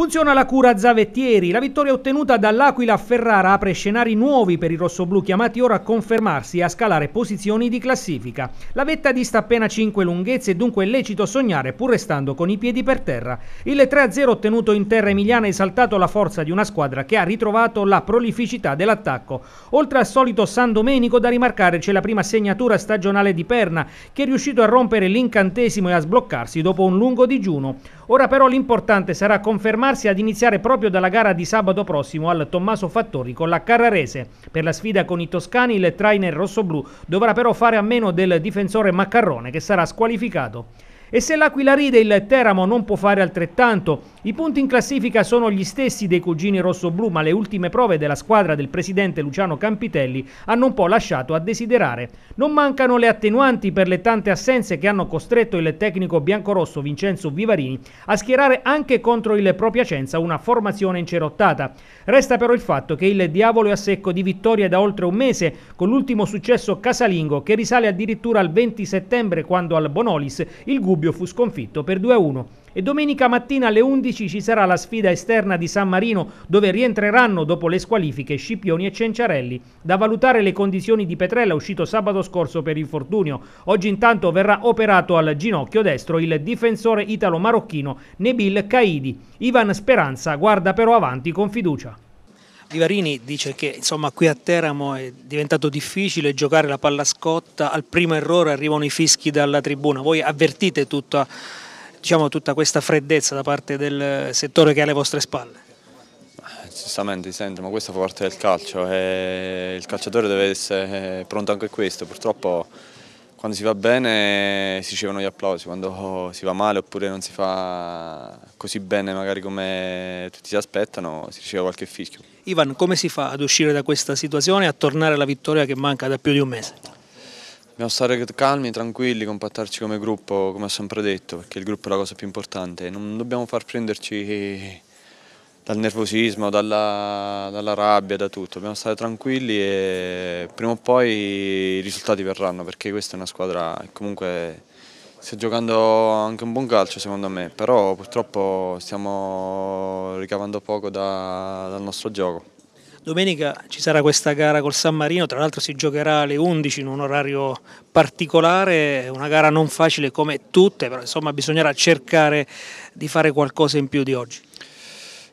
Funziona la cura Zavettieri. La vittoria ottenuta dall'Aquila a Ferrara apre scenari nuovi per i rossoblù chiamati ora a confermarsi e a scalare posizioni di classifica. La vetta dista appena 5 lunghezze e dunque è lecito sognare pur restando con i piedi per terra. Il 3-0 ottenuto in terra emiliana ha esaltato la forza di una squadra che ha ritrovato la prolificità dell'attacco. Oltre al solito San Domenico da rimarcare c'è la prima segnatura stagionale di Perna che è riuscito a rompere l'incantesimo e a sbloccarsi dopo un lungo digiuno. Ora però l'importante sarà confermarsi ad iniziare proprio dalla gara di sabato prossimo al Tommaso Fattori con la Carrarese. Per la sfida con i toscani il trainer rossoblù dovrà però fare a meno del difensore Maccarrone che sarà squalificato. E se l'Aquila ride, il Teramo non può fare altrettanto. I punti in classifica sono gli stessi dei cugini rossoblù, ma le ultime prove della squadra del presidente Luciano Campitelli hanno un po' lasciato a desiderare. Non mancano le attenuanti per le tante assenze che hanno costretto il tecnico biancorosso Vincenzo Vivarini a schierare anche contro il Pro Piacenza una formazione incerottata. Resta però il fatto che il diavolo è a secco di vittorie da oltre un mese, con l'ultimo successo casalingo che risale addirittura al 20 settembre quando al Bonolis il Gubbio Gubbio fu sconfitto per 2-1 e domenica mattina alle 11 ci sarà la sfida esterna di San Marino dove rientreranno dopo le squalifiche Scipioni e Cenciarelli. Da valutare le condizioni di Petrella uscito sabato scorso per infortunio. Oggi intanto verrà operato al ginocchio destro il difensore italo-marocchino Nebil Caidi. Ivan Speranza guarda però avanti con fiducia. Vivarini dice che insomma, qui a Teramo è diventato difficile giocare la palla scotta, al primo errore arrivano i fischi dalla tribuna, voi avvertite tutta, diciamo, tutta questa freddezza da parte del settore che è alle vostre spalle? Giustamente si sente, ma questo fa parte del calcio e il calciatore deve essere pronto anche a questo, purtroppo quando si va bene si ricevono gli applausi, quando si va male oppure non si fa così bene magari come tutti si aspettano si riceve qualche fischio. Ivan, come si fa ad uscire da questa situazione e a tornare alla vittoria che manca da più di un mese? Dobbiamo stare calmi, tranquilli, compattarci come gruppo, come ho sempre detto, perché il gruppo è la cosa più importante. Non dobbiamo far prenderci dal nervosismo, dalla, dalla, rabbia, da tutto. Dobbiamo stare tranquilli e prima o poi i risultati verranno perché questa è una squadra che comunque sta giocando anche un buon calcio secondo me, però purtroppo stiamo ricavando poco da, dal nostro gioco. Domenica ci sarà questa gara col San Marino, tra l'altro si giocherà alle 11 in un orario particolare, una gara non facile come tutte, però insomma bisognerà cercare di fare qualcosa in più di oggi.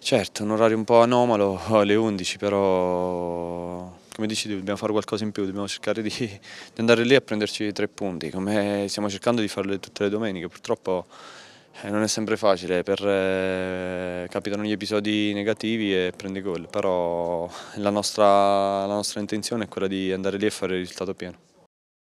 Certo, un orario un po' anomalo alle 11, però come dici dobbiamo fare qualcosa in più, dobbiamo cercare di, di andare lì a prenderci tre punti, come stiamo cercando di farle tutte le domeniche. Purtroppo eh, non è sempre facile, per, eh, capitano gli episodi negativi e prendi gol, però la nostra, la nostra intenzione è quella di andare lì e fare il risultato pieno.